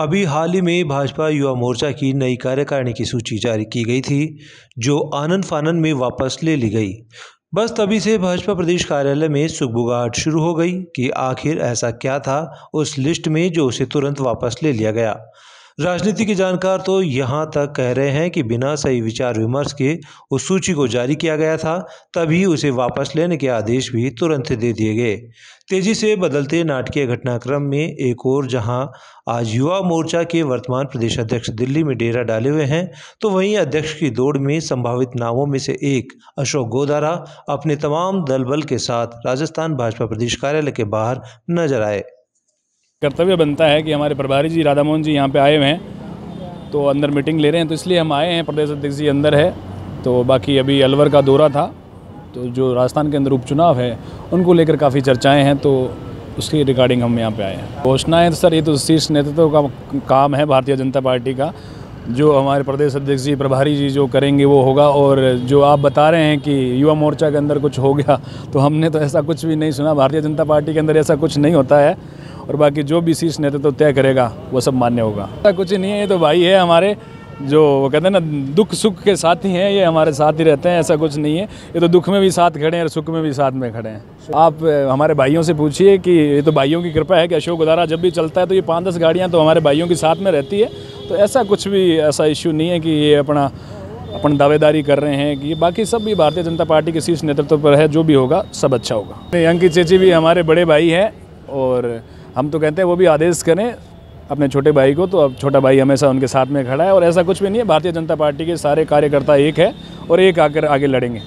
अभी हाल ही में भाजपा युवा मोर्चा की नई कार्यकारिणी की सूची जारी की गई थी, जो आनंद फानन में वापस ले ली गई। बस तभी से भाजपा प्रदेश कार्यालय में सुखबुगाहट शुरू हो गई कि आखिर ऐसा क्या था, उस लिस्ट में जो उसे तुरंत वापस ले लिया गया। राजनीति के जानकार तो यहाँ तक कह रहे हैं कि बिना सही विचार विमर्श के उस सूची को जारी किया गया था, तभी उसे वापस लेने के आदेश भी तुरंत दे दिए गए। तेज़ी से बदलते नाटकीय घटनाक्रम में एक और, जहाँ आज युवा मोर्चा के वर्तमान प्रदेश अध्यक्ष दिल्ली में डेरा डाले हुए हैं तो वहीं अध्यक्ष की दौड़ में संभावित नामों में से एक, अशोक गोदारा, अपने तमाम दल बल के साथ राजस्थान भाजपा प्रदेश कार्यालय के बाहर नज़र आए। कर्तव्य बनता है कि हमारे प्रभारी जी, राधा मोहन जी यहाँ पे आए हुए हैं। तो अंदर मीटिंग ले रहे हैं तो इसलिए हम आए हैं। प्रदेश अध्यक्ष जी अंदर है तो बाकी अभी अलवर का दौरा था। तो जो राजस्थान के अंदर उपचुनाव है, उनको लेकर काफ़ी चर्चाएँ हैं तो उसके रिगार्डिंग हम यहाँ पे आए हैं। घोषणाएँ तो सर, ये तो शीर्ष नेतृत्व का काम है भारतीय जनता पार्टी का। जो हमारे प्रदेश अध्यक्ष जी, प्रभारी जी जो करेंगे, वो होगा। और जो आप बता रहे हैं कि युवा मोर्चा के अंदर कुछ हो गया तो हमने तो ऐसा कुछ भी नहीं सुना। भारतीय जनता पार्टी के अंदर ऐसा कुछ नहीं होता है। और बाकी जो भी शीर्ष नेतृत्व तो तय करेगा, वो सब मान्य होगा। ऐसा कुछ नहीं है, ये तो भाई है हमारे, जो वो कहते हैं ना, दुख सुख के साथ ही हैं ये हमारे साथ ही रहते हैं, ऐसा कुछ नहीं है। ये तो दुख में भी साथ खड़े हैं और सुख में भी साथ में खड़े हैं। आप हमारे भाइयों से पूछिए कि ये तो भाइयों की कृपा है कि अशोक उदारा जब भी चलता है तो ये पाँच दस गाड़ियाँ तो हमारे भाइयों के साथ में रहती है। तो ऐसा कुछ भी, ऐसा इश्यू नहीं है कि ये अपना, अपन दावेदारी कर रहे हैं कि बाकी सब भी भारतीय जनता पार्टी के शीर्ष नेतृत्व पर है, जो भी होगा, सब अच्छा होगा। अंकित चेची भी हमारे बड़े भाई हैं और हम तो कहते हैं वो भी आदेश करें अपने छोटे भाई को तो अब छोटा भाई हमेशा उनके साथ में खड़ा है और ऐसा कुछ भी नहीं है। भारतीय जनता पार्टी के सारे कार्यकर्ता एक है और एक आकर आगे लड़ेंगे।